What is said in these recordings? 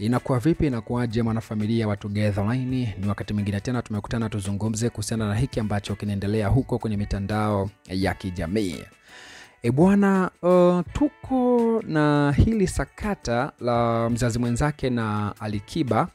Inakuwa vipi, inakuwaje mwanafamilia wa Together Online? Ni wakati mwingine tena tumekutana tuzungumze kuhusiana na hiki ambacho kinaendelea huko kwenye mitandao ya kijamii. E bwana, uh, tuko na hili sakata la mzazi mwenzake na Alikiba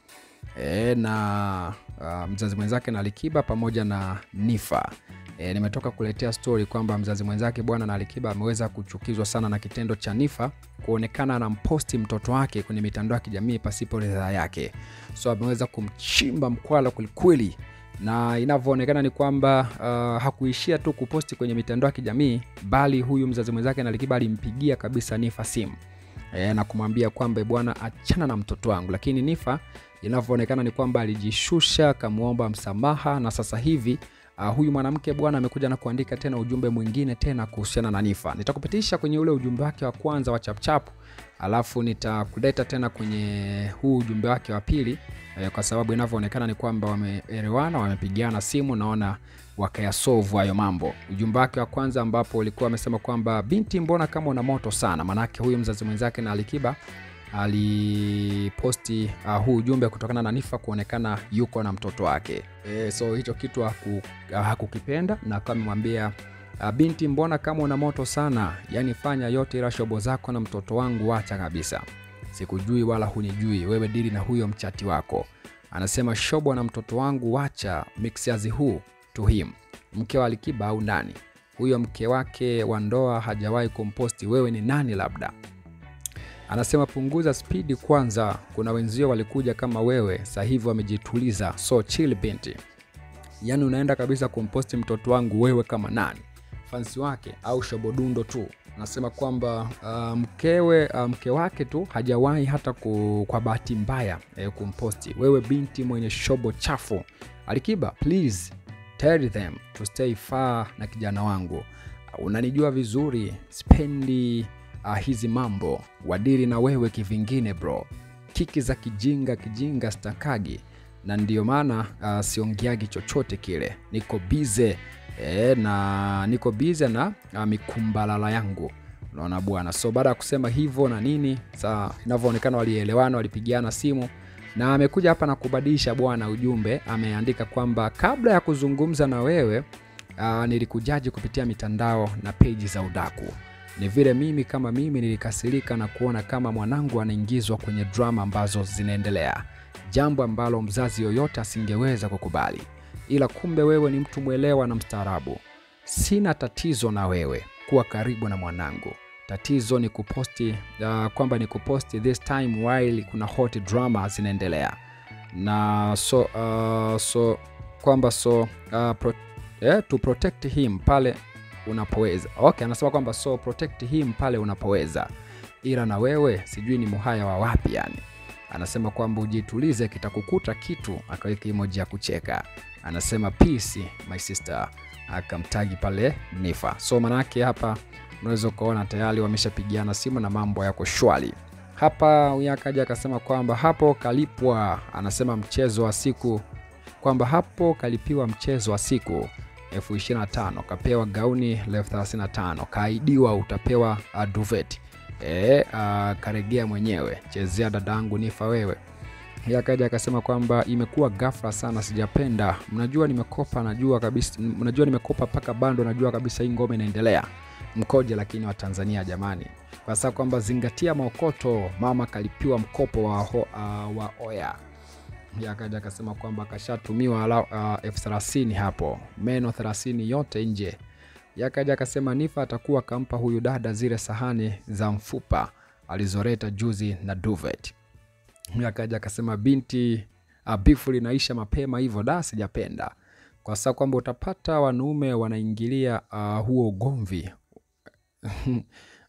e, na uh, mzazi mwenzake na Alikiba pamoja na Nifa. E, nimetoka kuletea stori kwamba mzazi mwenzake bwana na Alikiba ameweza kuchukizwa sana na kitendo cha Nifa kuonekana anamposti mtoto wake kwenye mitandao ya kijamii pasipo ridhaa yake, so ameweza kumchimba mkwala kwelikweli, na inavyoonekana ni kwamba uh, hakuishia tu kuposti kwenye mitandao ya kijamii, bali huyu mzazi mwenzake na Alikiba alimpigia kabisa Nifa simu. E, na kumwambia kwamba bwana, achana na mtoto wangu, lakini Nifa inavyoonekana ni kwamba alijishusha, akamwomba msamaha na sasa hivi Uh, huyu mwanamke bwana amekuja na kuandika tena ujumbe mwingine tena kuhusiana na Nifa. Nitakupitisha kwenye ule ujumbe wake wa kwanza wa chapchap, alafu nitakuleta tena kwenye huu ujumbe wake wa pili eh, kwa sababu inavyoonekana ni kwamba wameelewana, wamepigiana simu, naona wakayasolve hayo mambo. Ujumbe wake wa kwanza ambapo ulikuwa amesema kwamba binti, mbona kama una moto sana? Manake huyu mzazi mwenzake na Alikiba aliposti uh, huu ujumbe kutokana na Nifa kuonekana yuko na mtoto wake e, so hicho kitu haku, uh, hakukipenda na akawa amemwambia uh, binti, mbona kama una moto sana, yaani fanya yote ila shobo zako na mtoto wangu wacha kabisa, sikujui wala hunijui wewe, dili na huyo mchati wako. Anasema shobo na mtoto wangu wacha, mixazi huu to him. Mke wa Alikiba au nani huyo? Mke wake wa ndoa hajawahi kumposti, wewe ni nani? Labda anasema punguza spidi kwanza, kuna wenzio walikuja kama wewe, sasa hivi wamejituliza, so chill binti. Yaani unaenda kabisa kumposti mtoto wangu wewe kama nani? Fansi wake au shobodundo tu? Anasema kwamba uh, mkewe uh, mke wake tu hajawahi hata ku, kwa bahati mbaya eh, kumposti wewe binti mwenye shobo chafu. Alikiba, please tell them to stay far na kijana wangu. Unanijua vizuri, spendi uh, hizi mambo. Wadiri na wewe kivingine bro, kiki za kijinga kijinga stakagi, na ndio maana uh, siongeagi chochote kile, niko bize e, na niko bize na uh, mikumbalala yangu. Unaona bwana. So baada ya kusema hivyo na nini, saa inavyoonekana walielewana, walipigiana simu. Na amekuja hapa na kubadilisha bwana ujumbe. Ameandika kwamba kabla ya kuzungumza na wewe uh, nilikujaji kupitia mitandao na peji za udaku ni vile mimi kama mimi nilikasirika na kuona kama mwanangu anaingizwa kwenye drama ambazo zinaendelea, jambo ambalo mzazi yoyote asingeweza kukubali, ila kumbe wewe ni mtu mwelewa na mstaarabu. Sina tatizo na wewe kuwa karibu na mwanangu, tatizo ni kuposti uh, kwamba ni kuposti this time while kuna hot drama zinaendelea. Na so, uh, so kwamba so uh, pro, eh, to protect him pale unapoweza. Okay, anasema kwamba so protect him pale unapoweza, ila na wewe sijui ni muhaya wa wapi yani. Anasema kwamba ujitulize, kitakukuta kitu. Akaweka emoji ya kucheka, anasema peace my sister, akamtagi pale Nifa. So manake hapa unaweza ukaona tayari wameshapigiana simu na mambo yako shwari. Hapa huyu akaja akasema kwamba hapo kalipwa, anasema mchezo wa siku, kwamba hapo kalipiwa mchezo wa siku elfu ishirini na tano kapewa gauni elfu thelathini na tano kaidiwa utapewa uh, duvet e, uh, karegea mwenyewe chezea dadangu Nifa wewe. Akaja akasema kwamba imekuwa ghafla sana, sijapenda. Mnajua nimekopa, najua kabisa, mnajua nimekopa mpaka bando, najua kabisa hii ngoma inaendelea mkoje, lakini wa Tanzania jamani, kwa sababu kwamba zingatia maokoto, mama kalipiwa mkopo wa, ho, uh, wa oya akaja akasema kwamba akashatumiwa uh, elfu thelathini hapo, meno thelathini yote nje. Yakaja akasema Nifa atakuwa akampa huyu dada zile sahani za mfupa alizoreta juzi na duvet. Yakaja akasema binti, abifu linaisha mapema hivyo, da sijapenda, kwa sababu kwamba utapata wanaume wanaingilia uh, huo ugomvi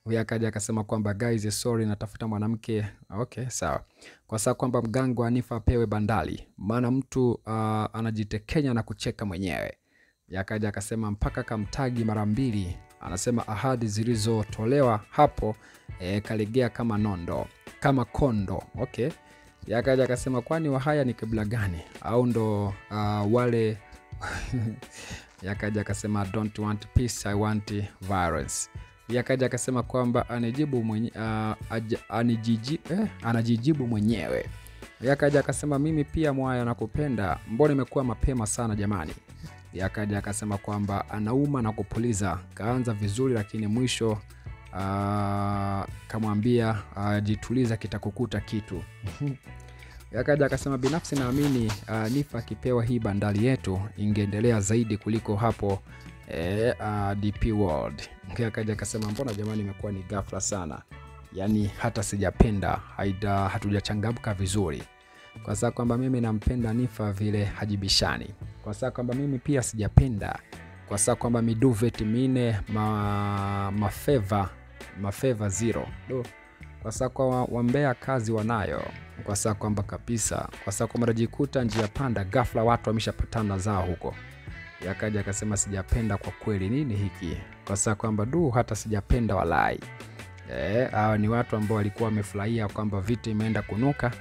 huyu akaja akasema kwamba guys, sorry, natafuta mwanamke. Okay, sawa, kwa sababu kwamba mgango anifa Nifa apewe bandali, maana mtu uh, anajitekenya na kucheka mwenyewe. Yakaja akasema mpaka kamtagi mara mbili, anasema ahadi zilizotolewa hapo e, kalegea kama nondo kama kondo. Okay, yakaja akasema kwani wahaya ni kabila gani? Au ndo uh, wale yakaja akasema don't want peace, I want violence yakaja akasema kwamba anijibu mwenye, uh, anijiji, eh, anajijibu mwenyewe Yakaja akasema mimi pia mwaya nakupenda, mbona imekuwa mapema sana jamani. Yakaja akasema kwamba anauma na kupuliza, kaanza vizuri lakini mwisho uh, kamwambia jituliza, kitakukuta kitu. Yakaja akasema binafsi naamini Nifa akipewa hii bandari yetu ingeendelea zaidi kuliko hapo eh, uh, DP World. Akaja akasema mbona jamani, imekuwa ni ghafla sana, yaani hata sijapenda haida, hatujachangamka vizuri, kwa saa kwamba mimi nampenda Nifa vile hajibishani, kwa saa kwamba mimi pia sijapenda, kwa saa kwamba miduvet mine ma, mafeva mafeva zero. Do. Kwa saa kwa wambea kazi wanayo, kwa saa kwamba kabisa, kwa saa kwamba najikuta njia panda, ghafla watu wameshapatana zao huko. Yakaja akasema sijapenda kwa kweli, nini hiki? Kwa saa kwamba du, hata sijapenda walai. Eh, hawa ni watu ambao walikuwa wamefurahia kwamba vita imeenda kunuka,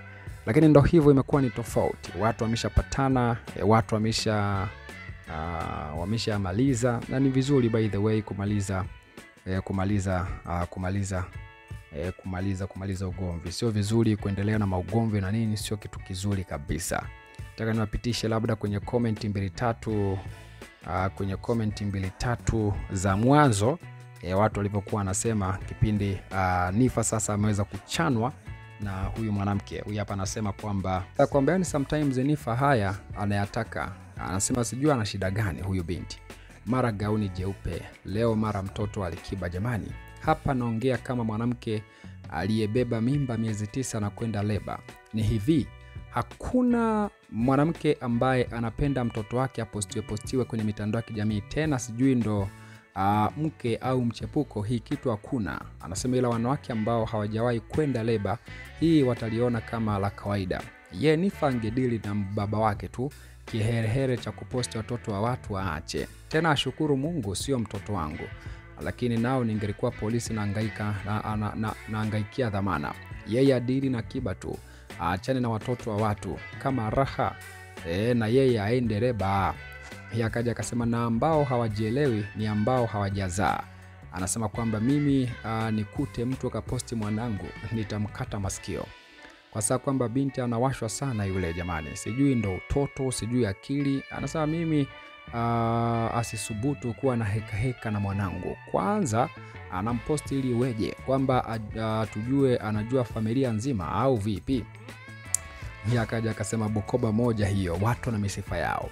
lakini ndo hivyo, imekuwa ni tofauti. Watu wameshapatana, eh, watu wamesha uh, wameshamaliza, na ni vizuri by the way kumaliza eh, kumaliza uh, kumaliza eh, kumaliza kumaliza ugomvi. Sio vizuri kuendelea na maugomvi na nini, sio kitu kizuri kabisa. Nataka niwapitishe labda kwenye komenti mbili tatu uh, kwenye komenti mbili tatu za mwanzo eh, watu walivyokuwa wanasema kipindi uh, Nifa sasa ameweza kuchanwa na huyu mwanamke. Huyu hapa anasema kwamba kwamba yani sometimes Nifa haya anayataka, anasema sijui ana shida gani huyu binti, mara gauni jeupe leo, mara mtoto alikiba. Jamani, hapa naongea kama mwanamke aliyebeba mimba miezi tisa na kwenda leba. Ni hivi, hakuna mwanamke ambaye anapenda mtoto wake apostiwe postiwe kwenye mitandao ya kijamii tena, sijui ndo uh, mke au mchepuko. Hii kitu hakuna, anasema, ila wanawake ambao hawajawahi kwenda leba, hii wataliona kama la kawaida. Ye Nifa angedili na baba wake tu, kiherehere cha kuposti watoto wa watu waache. Tena ashukuru Mungu sio mtoto wangu lakini nao ningelikuwa polisi naangaikia na, na, na, na dhamana. Yeye adili na kiba tu, aachane na watoto wa watu kama raha e, na yeye aende reba. Akaja akasema, na ambao hawajielewi ni ambao hawajazaa. Anasema kwamba mimi a, nikute mtu akaposti mwanangu nitamkata masikio, kwa sababu kwamba binti anawashwa sana yule. Jamani, sijui ndo utoto, sijui akili. Anasema mimi Uh, asisubutu kuwa na hekaheka heka na mwanangu. Kwanza anamposti ili weje kwamba tujue anajua familia nzima au vipi? Akaja akasema Bukoba moja hiyo, watu na misifa yao,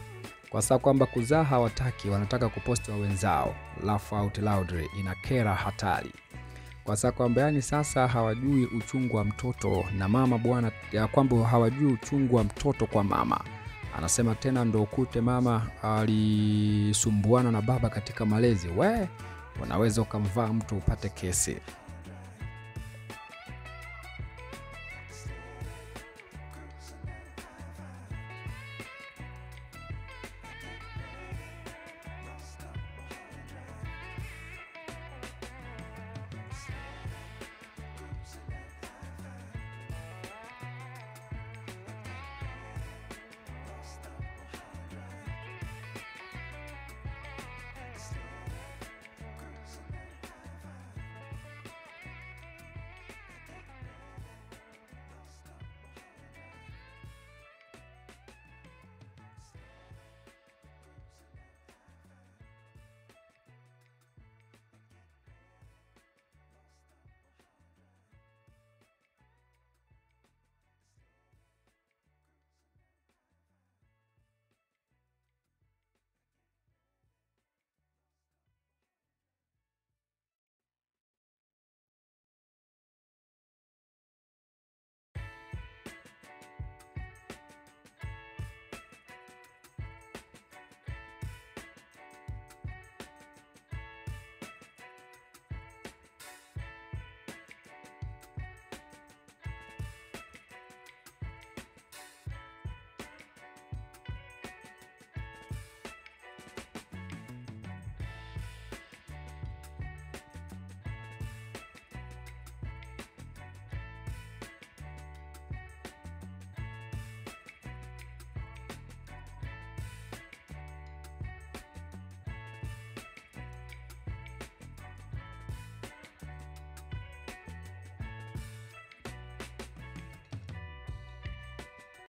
kwa sababu kwamba kuzaa hawataki, wanataka kuposti wa wenzao. Laugh out loudly, inakera hatari, kwa sababu kwamba yani sasa hawajui uchungu wa mtoto na mama bwana, kwamba hawajui uchungu wa mtoto kwa mama anasema tena ndo ukute mama alisumbuana na baba katika malezi. We unaweza ukamvaa mtu upate kesi.